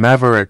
Maverick.